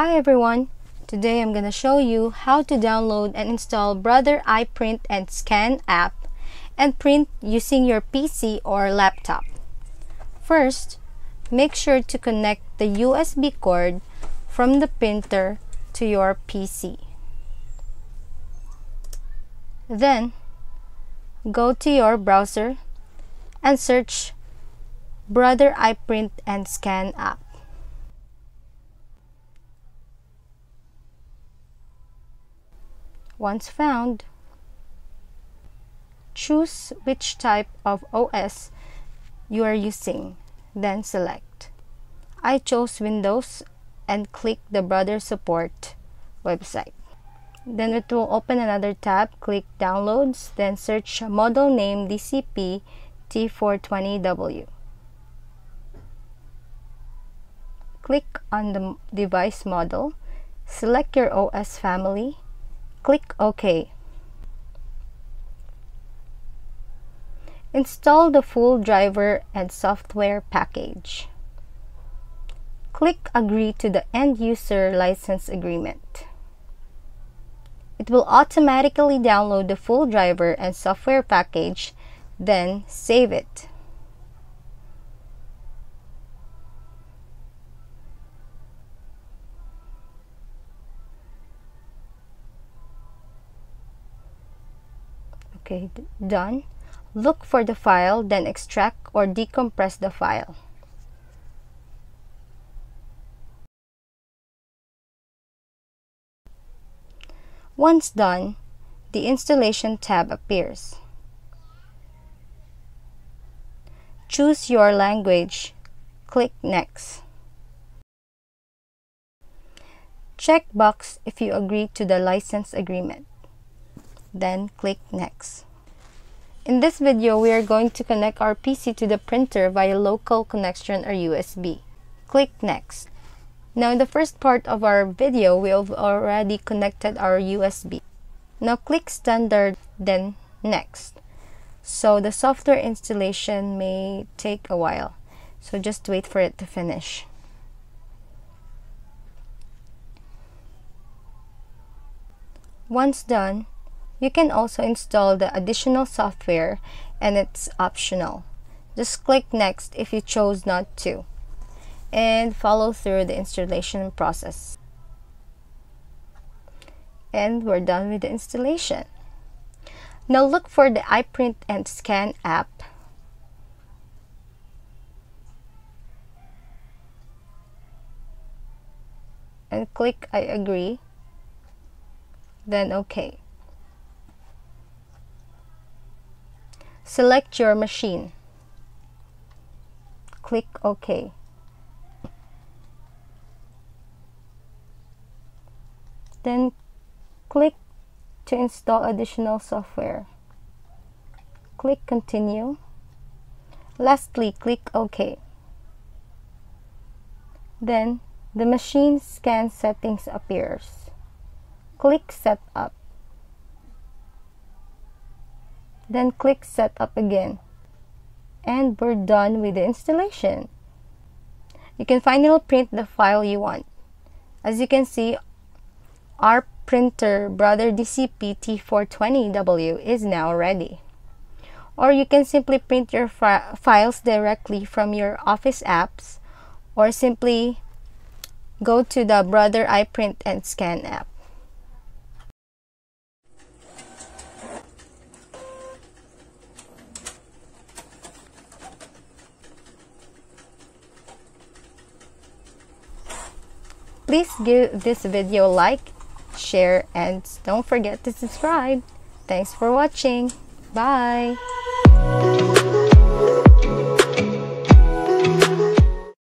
Hi everyone! Today I'm gonna show you how to download and install Brother iPrint and Scan app and print using your PC or laptop. First, make sure to connect the USB cord from the printer to your PC. Then, go to your browser and search Brother iPrint and Scan app. Once found, choose which type of OS you are using, then select. I chose Windows and click the Brother Support website. Then it will open another tab, click Downloads, then search model name DCP T420W. Click on the device model, select your OS family, Click OK. Install the full driver and software package. Click Agree to the End User License Agreement. It will automatically download the full driver and software package, then save it. Okay, done. Look for the file, then extract or decompress the file. Once done, the Installation tab appears. Choose your language. Click Next. Check box if you agree to the license agreement then click next. In this video, we are going to connect our PC to the printer via local connection or USB. Click next. Now in the first part of our video, we have already connected our USB. Now click standard, then next. So the software installation may take a while. So just wait for it to finish. Once done, you can also install the additional software and it's optional. Just click next if you chose not to and follow through the installation process. And we're done with the installation. Now look for the iPrint and Scan app. And click I agree. Then OK. Select your machine. Click OK. Then click to install additional software. Click Continue. Lastly, click OK. Then the machine scan settings appears. Click Setup then click setup again. And we're done with the installation. You can finally print the file you want. As you can see our printer brother DCP T420W is now ready. Or you can simply print your fi files directly from your office apps or simply go to the brother iPrint and scan app Please give this video a like, share, and don't forget to subscribe. Thanks for watching. Bye.